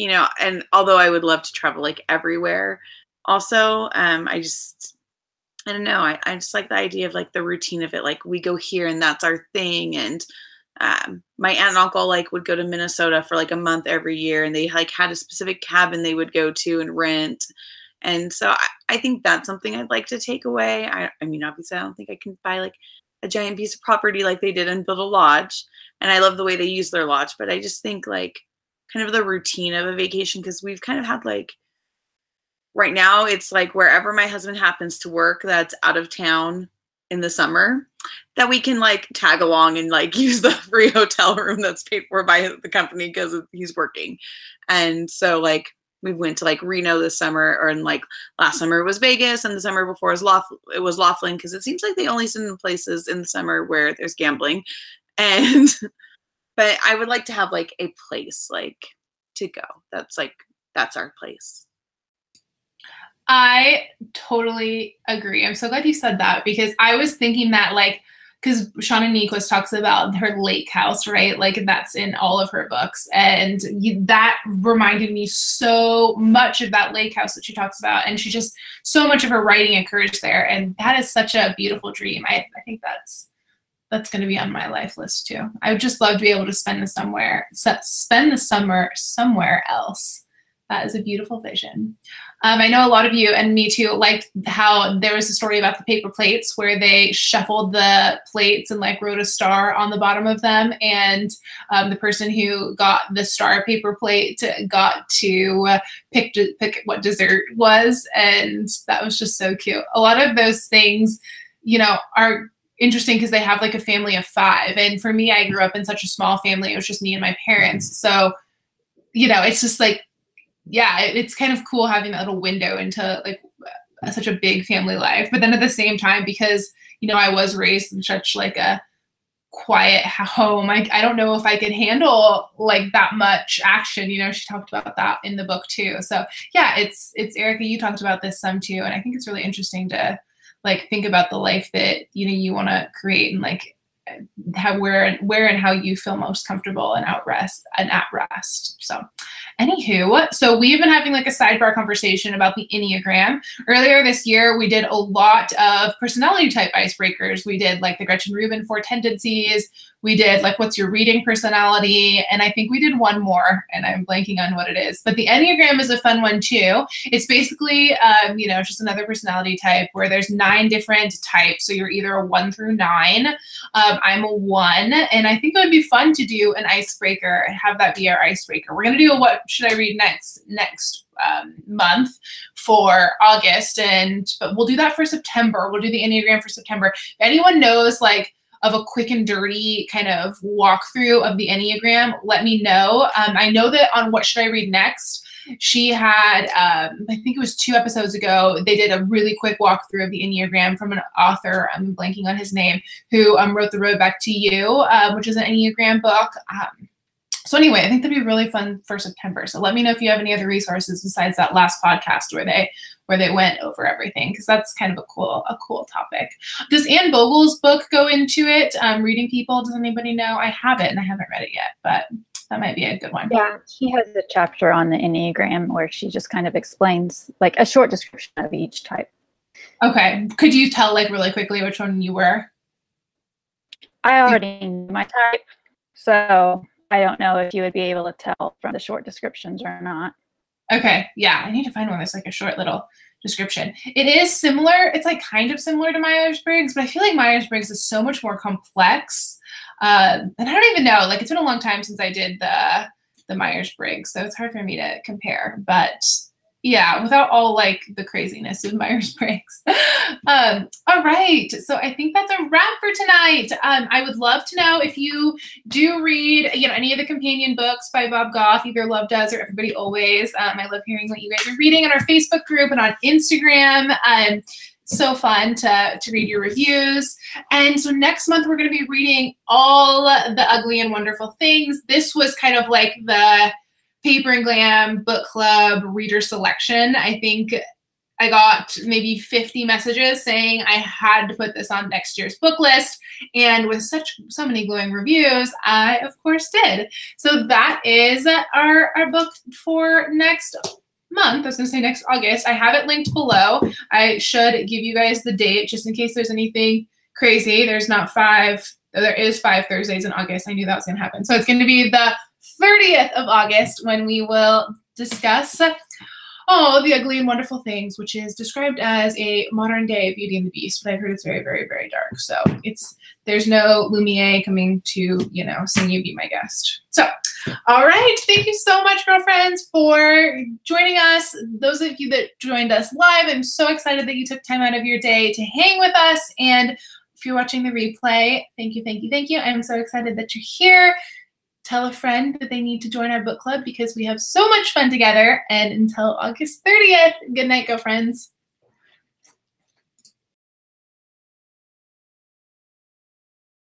you know, and although I would love to travel like everywhere, also, um, I just I don't know. I, I just like the idea of like the routine of it. Like we go here and that's our thing. And um, my aunt and uncle like would go to Minnesota for like a month every year, and they like had a specific cabin they would go to and rent. And so I, I think that's something I'd like to take away. I, I mean, obviously, I don't think I can buy like a giant piece of property like they did and build a lodge. And I love the way they use their lodge, but I just think like kind of the routine of a vacation because we've kind of had like right now it's like wherever my husband happens to work that's out of town in the summer that we can like tag along and like use the free hotel room that's paid for by the company because he's working. And so like we went to like Reno this summer or in like last summer was Vegas and the summer before was Laugh- it was Laughlin because it seems like they only send places in the summer where there's gambling. And but I would like to have like a place like to go that's like that's our place I totally agree. I'm so glad you said that because I was thinking that like because Shauna Niequist talks about her lake house, right? Like that's in all of her books, and you, that reminded me so much of that lake house that she talks about, and she just so much of her writing occurs there, and that is such a beautiful dream. I, I think that's that's going to be on my life list too. I would just love to be able to spend the somewhere spend the summer somewhere else. That is a beautiful vision. Um, I know a lot of you and me too liked how there was a story about the paper plates where they shuffled the plates and like wrote a star on the bottom of them, and um, the person who got the star paper plate got to pick pick what dessert was, and that was just so cute. A lot of those things, you know, are interesting because they have like a family of five, and for me, I grew up in such a small family. It was just me and my parents, so you know, it's just like yeah, it, it's kind of cool having that little window into like such a big family life. But then at the same time, because you know I was raised in such like a quiet home, I, I don't know if I could handle like that much action. You know, she talked about that in the book too. So yeah, it's it's Erica. You talked about this some too, and I think it's really interesting to like think about the life that you know you want to create and like how where and where and how you feel most comfortable and at rest and at rest. So anywho, so we've been having like a sidebar conversation about the Enneagram. Earlier this year, we did a lot of personality type icebreakers. We did like the Gretchen Rubin four tendencies. We did like what's your reading personality, and I think we did one more, and I'm blanking on what it is. But the Enneagram is a fun one too. It's basically, um, you know, just another personality type where there's nine different types. So you're either a one through nine. Um, I'm a one, and I think it would be fun to do an icebreaker and have that be our icebreaker. We're gonna do a what should I read next next um, month for August, and but we'll do that for September. We'll do the Enneagram for September. If anyone knows like of a quick and dirty kind of walkthrough of the Enneagram, let me know. Um, I know that on What Should I Read Next, she had, um, I think it was two episodes ago, they did a really quick walkthrough of the Enneagram from an author, I'm blanking on his name, who um, wrote The Road Back to You, uh, which is an Enneagram book. Um, so anyway, I think that'd be really fun for September. So let me know if you have any other resources besides that last podcast where they where they went over everything because that's kind of a cool a cool topic. Does Anne Bogel's book go into it? Um, reading people. Does anybody know? I have it and I haven't read it yet, but that might be a good one. Yeah, she has a chapter on the Enneagram where she just kind of explains like a short description of each type. Okay. Could you tell like really quickly which one you were? I already knew my type, so I don't know if you would be able to tell from the short descriptions or not. Okay, yeah, I need to find one that's like a short little description. It is similar. It's like kind of similar to Myers Briggs, but I feel like Myers Briggs is so much more complex. Uh, and I don't even know. Like it's been a long time since I did the the Myers Briggs, so it's hard for me to compare. But yeah, without all like the craziness of Myers Briggs. um, all right, so I think that's a wrap for tonight. Um, I would love to know if you do read, you know, any of the companion books by Bob Goff, either Love Does or Everybody Always. Um, I love hearing what you guys are reading on our Facebook group and on Instagram. Um, so fun to, to read your reviews. And so next month we're going to be reading all the ugly and wonderful things. This was kind of like the Paper and Glam book club reader selection. I think I got maybe 50 messages saying I had to put this on next year's book list. And with such so many glowing reviews, I of course did. So that is our, our book for next month. I was gonna say next August. I have it linked below. I should give you guys the date just in case there's anything crazy. There's not five, there is five Thursdays in August. I knew that was gonna happen. So it's gonna be the 30th of August when we will discuss Oh, the ugly and wonderful things, which is described as a modern day Beauty and the Beast, but I've heard it's very, very, very dark. So it's there's no Lumiere coming to you know sing you be my guest. So, all right, thank you so much, girlfriends, for joining us. Those of you that joined us live, I'm so excited that you took time out of your day to hang with us. And if you're watching the replay, thank you, thank you, thank you. I'm so excited that you're here tell a friend that they need to join our book club because we have so much fun together. And until August 30th, good night, go friends.